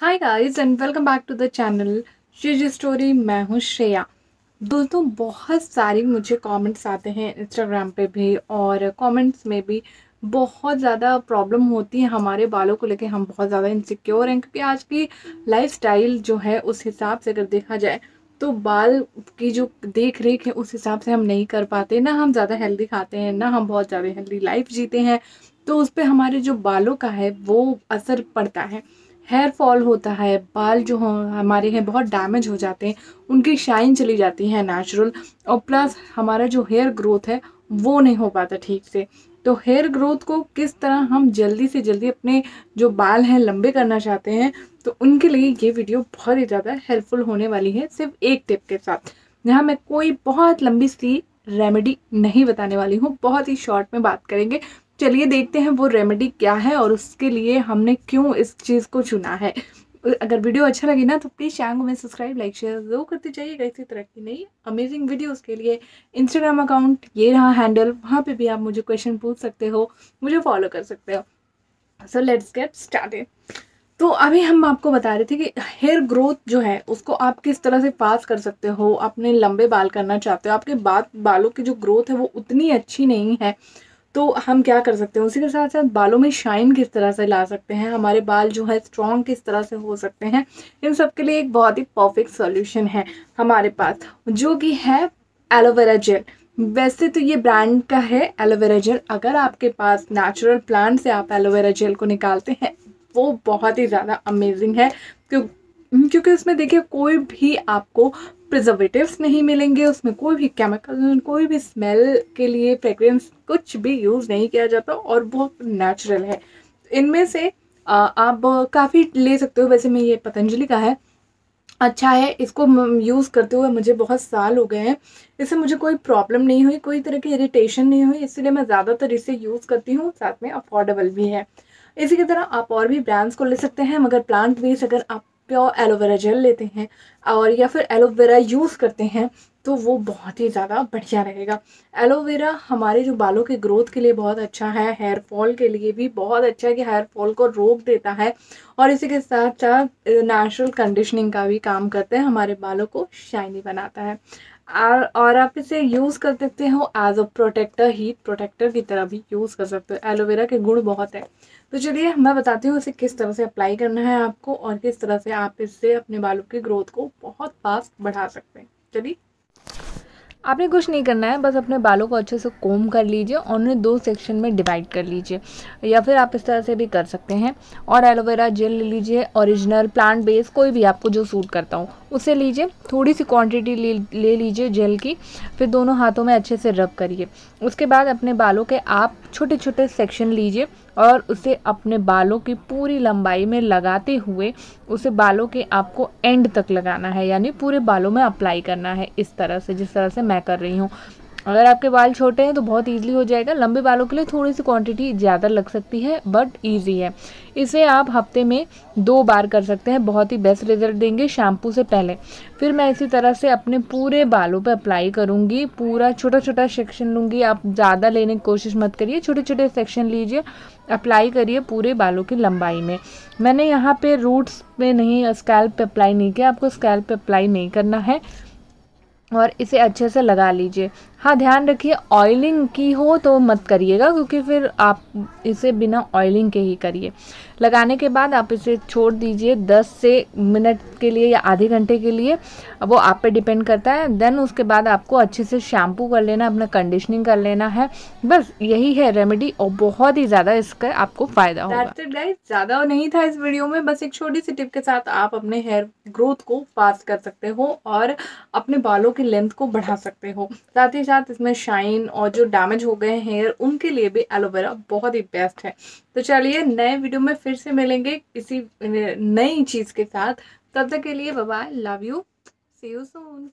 Hi guys and welcome back to the channel she's story मैं हूँ श्रेया। दोस्तों, बहुत सारी मुझे कमेंट्स आते हैं इंस्टाग्राम पे भी और कमेंट्स में भी बहुत ज़्यादा प्रॉब्लम होती है हमारे बालों को लेके। हम बहुत ज़्यादा इनसिक्योर हैं क्योंकि आज की लाइफस्टाइल जो है, उस हिसाब से अगर देखा जाए तो बाल की जो देख रेख है, उस हिसाब से हम नहीं कर पाते। ना हम ज़्यादा हेल्दी खाते हैं, ना हम बहुत ज़्यादा हेल्दी लाइफ जीते हैं। तो उस पर हमारे जो बालों का है, वो असर पड़ता है। हेयर फॉल होता है, बाल जो हमारे हैं, बहुत डैमेज हो जाते हैं, उनकी शाइन चली जाती है नेचुरल और प्लस हमारा जो हेयर ग्रोथ है, वो नहीं हो पाता ठीक से। तो हेयर ग्रोथ को किस तरह हम जल्दी से जल्दी अपने जो बाल हैं, लंबे करना चाहते हैं तो उनके लिए ये वीडियो बहुत ही ज़्यादा हेल्पफुल होने वाली है सिर्फ़ एक टिप के साथ। यहाँ मैं कोई बहुत लंबी सी रेमेडी नहीं बताने वाली हूँ, बहुत ही शॉर्ट में बात करेंगे। चलिए देखते हैं वो रेमेडी क्या है और उसके लिए हमने क्यों इस चीज़ को चुना है। अगर वीडियो अच्छा लगे ना तो प्लीज़ चैनल को मैं सब्सक्राइब लाइक शेयर ज़रूर करते जाइएगा इसी तरह की नई अमेजिंग वीडियोस के लिए। इंस्टाग्राम अकाउंट ये रहा हैंडल वहाँ पे भी आप मुझे क्वेश्चन पूछ सकते हो, मुझे फॉलो कर सकते हो। सो लेट्स गेट स्टार्टेड तो अभी हम आपको बता रहे थे कि हेयर ग्रोथ जो है, उसको आप किस तरह से पास कर सकते हो, अपने लंबे बाल करना चाहते हो, आपके बात, बालों की जो ग्रोथ है वो उतनी अच्छी नहीं है। तो हम क्या कर सकते हैं? उसी के साथ साथ बालों में शाइन किस तरह से ला सकते हैं? हमारे बाल जो है स्ट्रॉन्ग किस तरह से हो सकते हैं? इन सब के लिए एक बहुत ही परफेक्ट सॉल्यूशन है हमारे पास, जो कि है एलोवेरा जेल वैसे तो ये ब्रांड का है एलोवेरा जेल अगर आपके पास नेचुरल प्लांट से आप एलोवेरा जेल को निकालते हैं, वो बहुत ही ज़्यादा अमेजिंग है, क्यों क्योंकि उसमें देखिए, कोई भी आपको प्रिजर्वेटिव्स नहीं मिलेंगे, उसमें कोई भी केमिकल कोई भी स्मेल के लिए फ्रेग्रेंस कुछ भी यूज़ नहीं किया जाता और बहुत नेचुरल है। इनमें से आप काफ़ी ले सकते हो। वैसे मैं ये पतंजलि का है। अच्छा है, इसको यूज़ करते हुए मुझे बहुत साल हो गए हैं। इससे मुझे कोई प्रॉब्लम नहीं हुई, कोई तरह की इरिटेशन नहीं हुई। इसलिए मैं ज़्यादातर इसे यूज़ करती हूँ। साथ में अफोर्डेबल भी है। इसी की तरह आप और भी ब्रांड्स को ले सकते हैं, मगर प्लांट बेस्ड अगर आप प्योर एलोवेरा जेल लेते हैं और या फिर एलोवेरा यूज़ करते हैं तो वो बहुत ही ज़्यादा बढ़िया रहेगा। एलोवेरा हमारे जो बालों के ग्रोथ के लिए बहुत अच्छा है, हेयर फॉल के लिए भी बहुत अच्छा है कि हेयर फॉल को रोक देता है और इसी के साथ साथ नेचुरल कंडीशनिंग का भी काम करते हैं, हमारे बालों को शाइनी बनाता है। और आप इसे यूज़ कर सकते हो as a protector heat protector की तरह भी यूज़ कर सकते हो। एलोवेरा के गुण बहुत है। तो चलिए, मैं बताती हूँ इसे किस तरह से अप्लाई करना है आपको और किस तरह से आप इससे अपने बालों की ग्रोथ को बहुत फास्ट बढ़ा सकते हैं। चलिए। आपने कुछ नहीं करना है, बस अपने बालों को अच्छे से कोम कर लीजिए और उन्हें दो सेक्शन में डिवाइड कर लीजिए। या फिर आप इस तरह से भी कर सकते हैं। और एलोवेरा जेल ले लीजिए ओरिजिनल प्लांट बेस कोई भी आपको जो सूट करता हो, उसे लीजिए। थोड़ी सी क्वांटिटी ले ले लीजिए जेल की, फिर दोनों हाथों में अच्छे से रब करिए। उसके बाद अपने बालों के आप छोटे छोटे सेक्शन लीजिए और उसे अपने बालों की पूरी लंबाई में लगाते हुए उसे बालों के आपको एंड तक लगाना है, यानी पूरे बालों में अप्लाई करना है इस तरह से, जिस तरह से मैं कर रही हूँ। अगर आपके बाल छोटे हैं तो बहुत ईजिली हो जाएगा। लंबे बालों के लिए थोड़ी सी क्वांटिटी ज़्यादा लग सकती है बट ईजी है। इसे आप हफ़्ते में दो बार कर सकते हैं। बहुत ही बेस्ट रिज़ल्ट देंगे शैम्पू से पहले। फिर मैं इसी तरह से अपने पूरे बालों पर अप्लाई करूँगी। पूरा छोटा छोटा सेक्शन लूँगी। आप ज़्यादा लेने की कोशिश मत करिए। छोटे छोटे सेक्शन लीजिए। अप्लाई करिए पूरे बालों की लंबाई में। मैंने यहाँ पे रूट्स पे नहीं स्कैल्प पे अप्लाई नहीं किया। आपको स्कैल्प पे अप्लाई नहीं करना है। और इसे अच्छे से लगा लीजिए। हाँ ध्यान रखिए ऑयलिंग की हो तो मत करिएगा, क्योंकि फिर आप इसे बिना ऑयलिंग के ही करिए। लगाने के बाद आप इसे छोड़ दीजिए 10 से मिनट के लिए या आधे घंटे के लिए। वो आप पे डिपेंड करता है। देन उसके बाद आपको अच्छे से शैम्पू कर लेना, अपना कंडीशनिंग कर लेना है। बस यही है रेमेडी और बहुत ही ज़्यादा इसका आपको फ़ायदा होगा। ज़्यादा नहीं था इस वीडियो में। बस एक छोटी सी टिप के साथ आप अपने हेयर ग्रोथ को फास्ट कर सकते हो और अपने बालों की लेंथ को बढ़ा सकते हो। साथ ही साथ इसमें शाइन और जो डैमेज हो गए हेयर उनके लिए भी एलोवेरा बहुत ही बेस्ट है। तो चलिए, नए वीडियो में फिर से मिलेंगे किसी नई चीज़ के साथ। तब तक के लिए bye love you see you soon